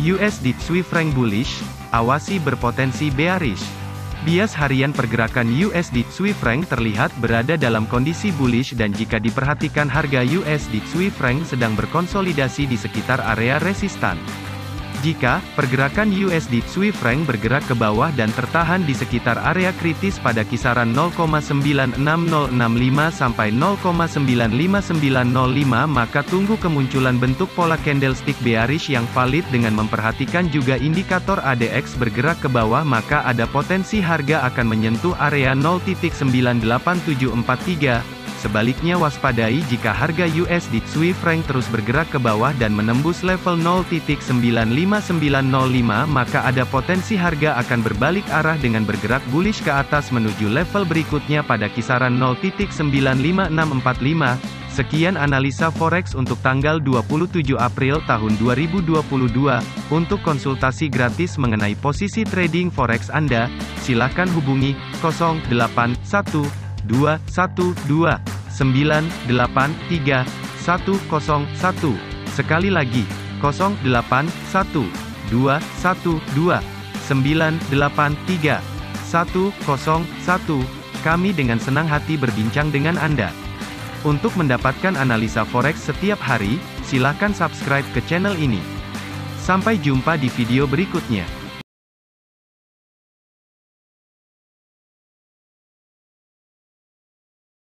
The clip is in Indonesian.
USD Swiss franc bullish, awasi berpotensi bearish. Bias harian pergerakan USD Swiss franc terlihat berada dalam kondisi bullish dan jika diperhatikan harga USD Swiss franc sedang berkonsolidasi di sekitar area resistan. Jika pergerakan USD Swiss franc bergerak ke bawah dan tertahan di sekitar area kritis pada kisaran 0,96065 sampai 0,95905 maka tunggu kemunculan bentuk pola candlestick bearish yang valid dengan memperhatikan juga indikator ADX bergerak ke bawah maka ada potensi harga akan menyentuh area 0.98743 Sebaliknya waspadai jika harga USD Swiss franc terus bergerak ke bawah dan menembus level 0.95905 maka ada potensi harga akan berbalik arah dengan bergerak bullish ke atas menuju level berikutnya pada kisaran 0.95645. Sekian analisa forex untuk tanggal 27 April tahun 2022. Untuk konsultasi gratis mengenai posisi trading forex Anda, silakan hubungi 081212 983 101. Sekali lagi, 081 212 983 101. Kami dengan senang hati berbincang dengan Anda. Untuk mendapatkan analisa forex setiap hari, silakan subscribe ke channel ini. Sampai jumpa di video berikutnya.